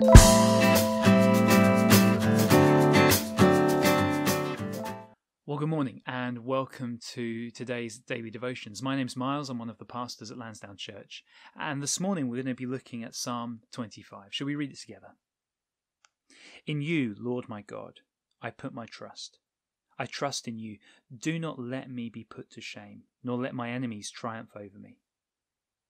Well, good morning and welcome to today's daily devotions. My name's Miles, I'm one of the pastors at Lansdowne Church, and this morning we're going to be looking at Psalm 25. Shall we read it together? In you, Lord my God, I put my trust. I trust in you. Do not let me be put to shame, nor let my enemies triumph over me.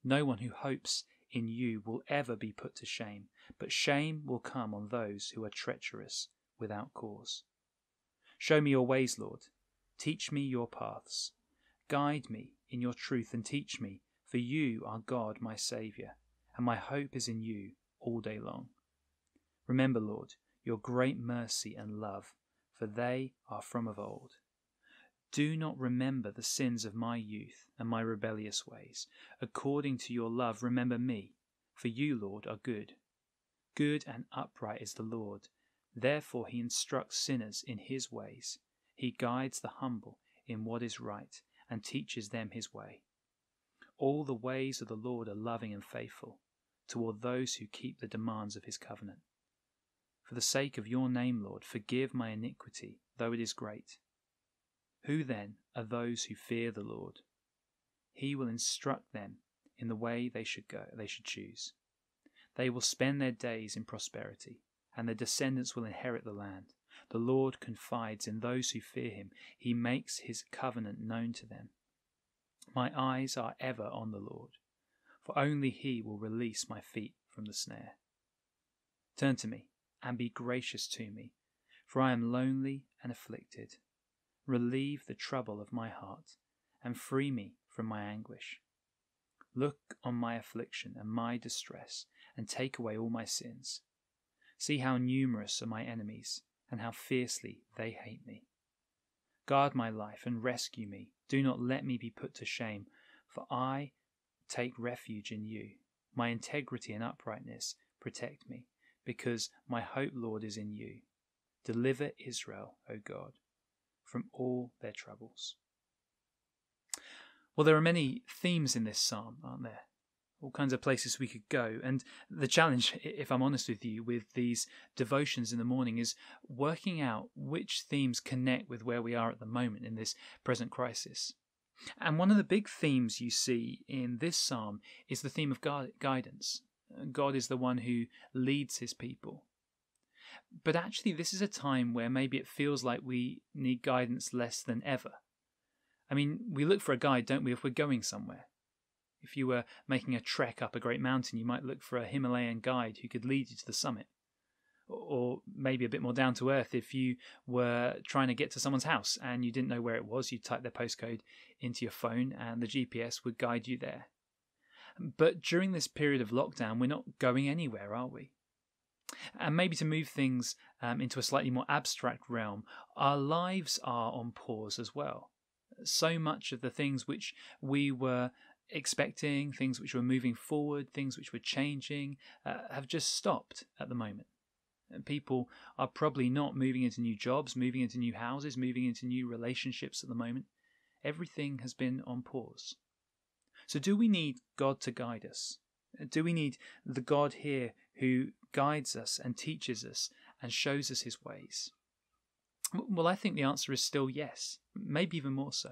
No one who hopes in you will ever be put to shame, but shame will come on those who are treacherous without cause. Show me your ways, Lord. Teach me your paths. Guide me in your truth and teach me, for you are God, my Saviour, and my hope is in you all day long. Remember, Lord, your great mercy and love, for they are from of old. Do not remember the sins of my youth and my rebellious ways. According to your love, remember me, for you, Lord, are good. Good and upright is the Lord Therefore he instructs sinners in his ways. He guides the humble in what is right and teaches them his way. All the ways of the Lord are loving and faithful toward those who keep the demands of his covenant. For the sake of your name, Lord, forgive my iniquity, though it is great. Who then are those who fear the Lord? He will instruct them in the way they should go, they should choose. They will spend their days in prosperity and their descendants will inherit the land. The Lord confides in those who fear him, he makes his covenant known to them. My eyes are ever on the Lord, for only he will release my feet from the snare. Turn to me and be gracious to me, for I am lonely and afflicted. Relieve the trouble of my heart and free me from my anguish. Look on my affliction and my distress and take away all my sins See how numerous are my enemies, and how fiercely they hate me. Guard my life and rescue me. Do not let me be put to shame, for I take refuge in you. My integrity and uprightness protect me, because my hope, Lord, is in you. Deliver Israel, O God, from all their troubles. Well, there are many themes in this psalm, aren't there? all kinds of places we could go. And the challenge, if I'm honest with you, with these devotions in the morning is working out which themes connect with where we are at the moment in this present crisis. And one of the big themes you see in this psalm is the theme of guidance. God is the one who leads his people. But actually, this is a time where maybe it feels like we need guidance less than ever. I mean, we look for a guide, don't we, if we're going somewhere? If you were making a trek up a great mountain, you might look for a Himalayan guide who could lead you to the summit. Or maybe a bit more down to earth, if you were trying to get to someone's house and you didn't know where it was, you'd type their postcode into your phone and the GPS would guide you there. But during this period of lockdown, we're not going anywhere, are we? And maybe to move things um, into a slightly more abstract realm, our lives are on pause as well. So much of the things which we were expecting, things which were moving forward, things which were changing, uh, have just stopped at the moment. And people are probably not moving into new jobs, moving into new houses, moving into new relationships at the moment. Everything has been on pause. So, do we need God to guide us? Do we need the God here who guides us and teaches us and shows us his ways? Well, I think the answer is still yes, maybe even more so.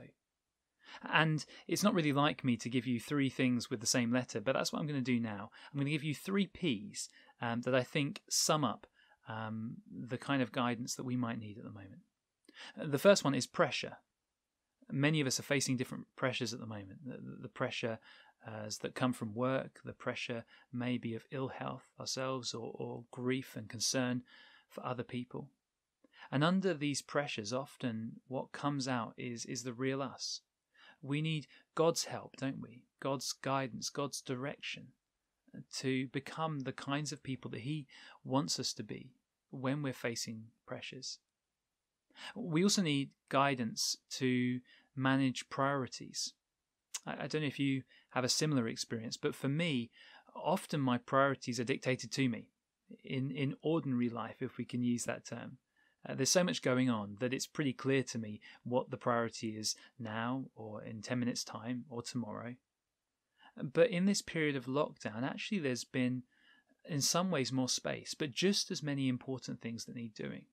And it's not really like me to give you three things with the same letter, but that's what I'm going to do now. I'm going to give you three P's um, that I think sum up um, the kind of guidance that we might need at the moment. The first one is pressure. Many of us are facing different pressures at the moment. The, the pressure uh, that come from work, the pressure maybe of ill health ourselves, or, or grief and concern for other people. And under these pressures, often what comes out is, is the real us. We need God's help, don't we? God's guidance, God's direction to become the kinds of people that He wants us to be when we're facing pressures. We also need guidance to manage priorities. I, don't know if you have a similar experience, but for me, often my priorities are dictated to me in, in ordinary life, if we can use that term. Uh, there's so much going on that it's pretty clear to me what the priority is now, or in 10 minutes' time, or tomorrow. But in this period of lockdown, actually, there's been in some ways more space, but just as many important things that need doing.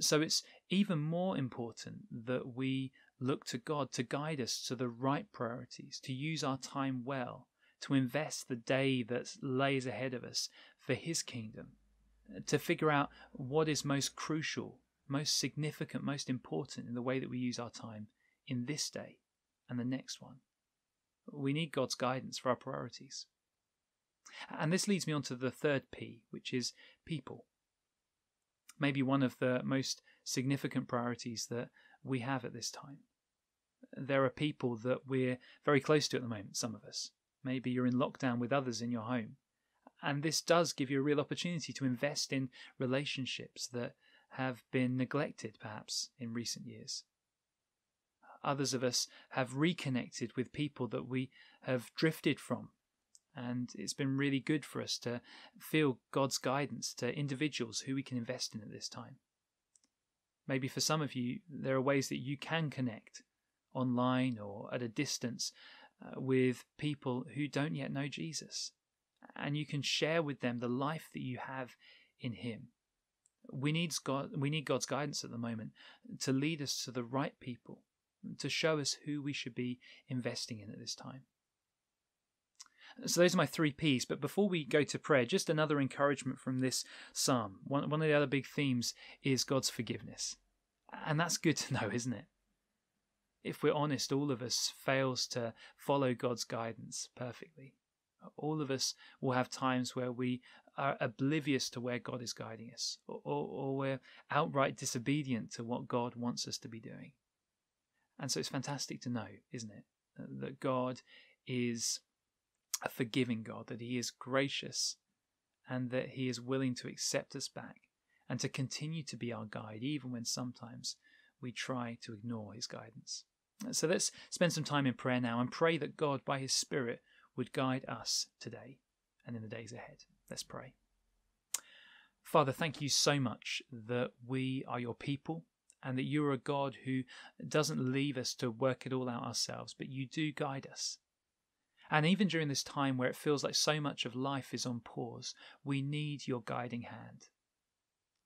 So it's even more important that we look to God to guide us to the right priorities, to use our time well, to invest the day that lays ahead of us for His kingdom, to figure out what is most crucial, most significant, most important in the way that we use our time in this day and the next one. We need God's guidance for our priorities. And this leads me on to the third P, which is people. Maybe one of the most significant priorities that we have at this time. There are people that we're very close to at the moment, some of us. Maybe you're in lockdown with others in your home. And this does give you a real opportunity to invest in relationships that have been neglected, perhaps, in recent years. Others of us have reconnected with people that we have drifted from and it's been really good for us to feel God's guidance to individuals who we can invest in at this time. Maybe for some of you, there are ways that you can connect online or at a distance uh, with people who don't yet know Jesus. And you can share with them the life that you have in Him. We need, God, we need God's guidance at the moment to lead us to the right people, to show us who we should be investing in at this time. So those are my three P's. But before we go to prayer, just another encouragement from this psalm. One, one of the other big themes is God's forgiveness. And that's good to know, isn't it? If we're honest, all of us fails to follow God's guidance perfectly. All of us will have times where we are oblivious to where God is guiding us, or, or, or we're outright disobedient to what God wants us to be doing. And so it's fantastic to know, isn't it, that God is a forgiving God, that He is gracious and that He is willing to accept us back and to continue to be our guide, even when sometimes we try to ignore His guidance. So let's spend some time in prayer now and pray that God, by His Spirit, would guide us today and in the days ahead. Let's pray. Father, thank you so much that we are your people and that you are a God who doesn't leave us to work it all out ourselves, but you do guide us. And even during this time where it feels like so much of life is on pause, we need your guiding hand.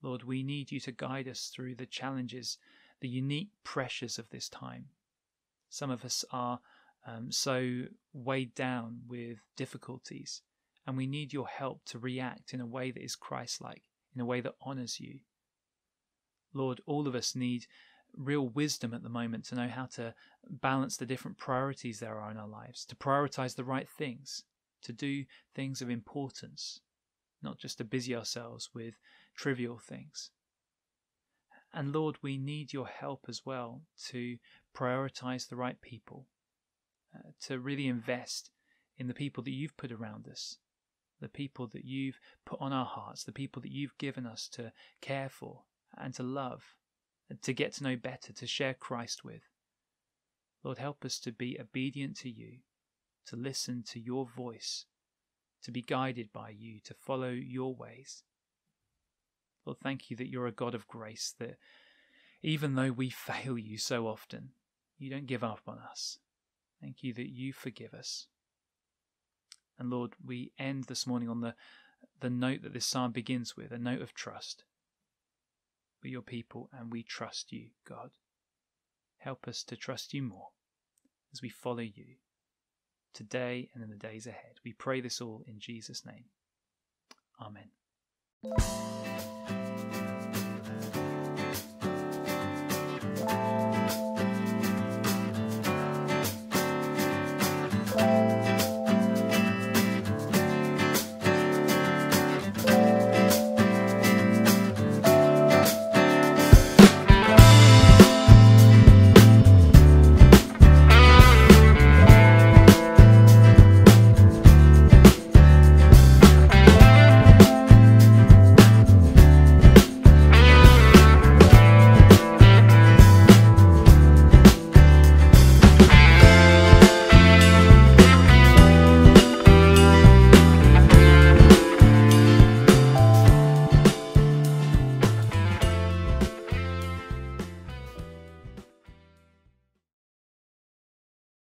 Lord, we need you to guide us through the challenges, the unique pressures of this time. Some of us are um, so weighed down with difficulties, and we need your help to react in a way that is Christ like, in a way that honours you. Lord, all of us need real wisdom at the moment to know how to balance the different priorities there are in our lives, to prioritize the right things, to do things of importance, not just to busy ourselves with trivial things. And Lord, we need your help as well to prioritize the right people, uh, to really invest in the people that you've put around us, the people that you've put on our hearts, the people that you've given us to care for and to love to get to know better, to share Christ with. Lord, help us to be obedient to you, to listen to your voice, to be guided by you, to follow your ways. Lord, thank you that you're a God of grace, that even though we fail you so often, you don't give up on us. Thank you that you forgive us. And Lord, we end this morning on the, the note that this psalm begins with, a note of trust. We're your people and we trust you, God. Help us to trust you more as we follow you today and in the days ahead. We pray this all in Jesus' name. Amen.